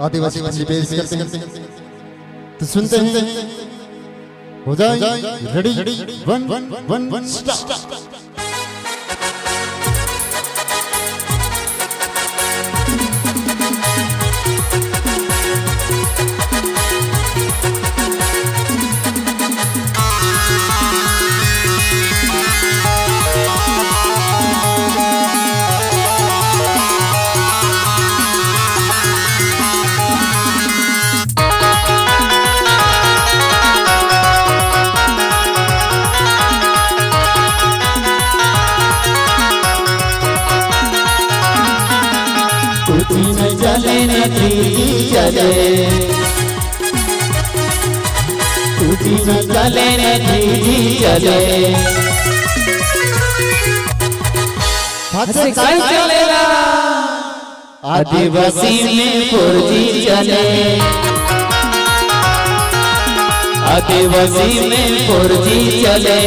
आदिवासी पंछी पेश करते हैं। तो सुनते हैं। हो। जाए ready one one one one start चले न थ्री चले चले चले आदिवासी में फौजी चले आदिवासी में फौजी चले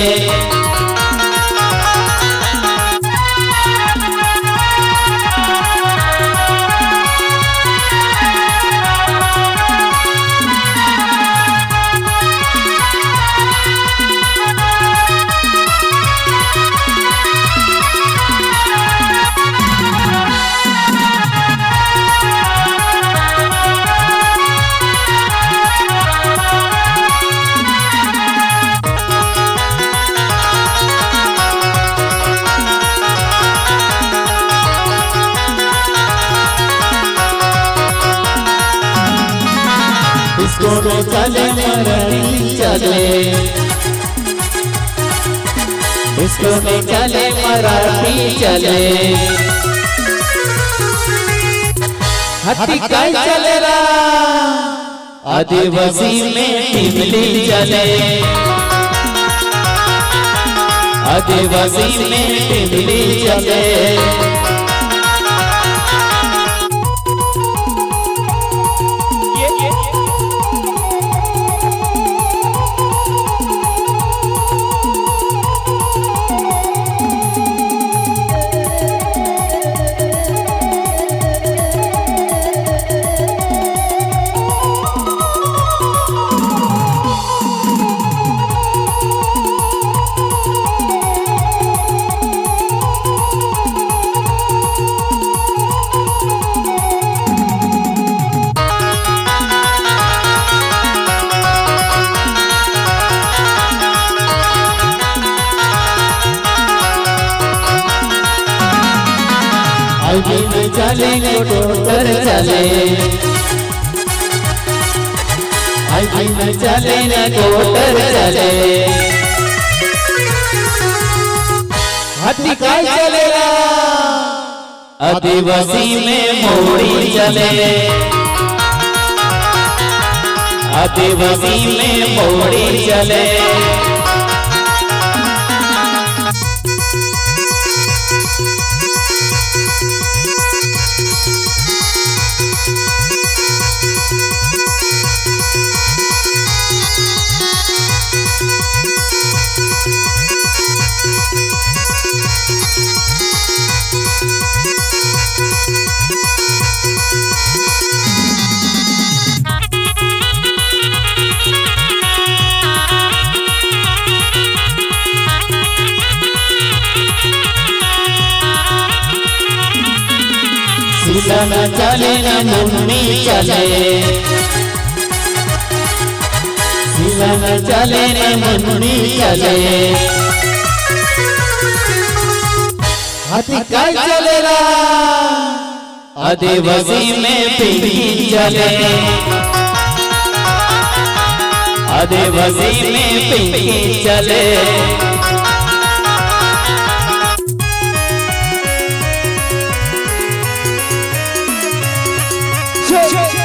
इसको चले मरड़ी चले। इसको में चले मराठी चले। हत्ती काय चलेला आदिवासी में टिमली चले आदिवासी में टिमली चले में चले डॉक्टर चले चलेगा आदिवासी में मोड़ी चले। आदिवासी में मोड़ी चले। सीता न चले न मुन्नी चले। सीता न चले न मुन्नी चले। हाथी काय चलेला आदिवासी में पिंकी चले। आदिवासी में पिंकी चले। check. check.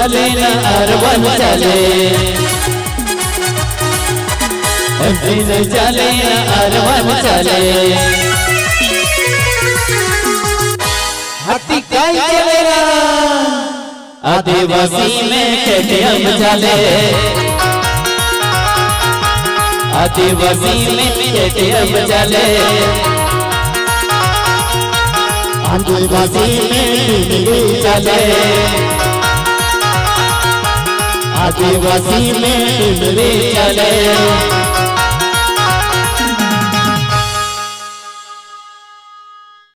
चले न अरबन चले। दिन चले न अरबन चले। हाथी काई चलेगा आदिवासी में केटीएम चले। आदिवासी में केटीएम चले। आदिवासी में चले। आदिवासी में मेरे चले।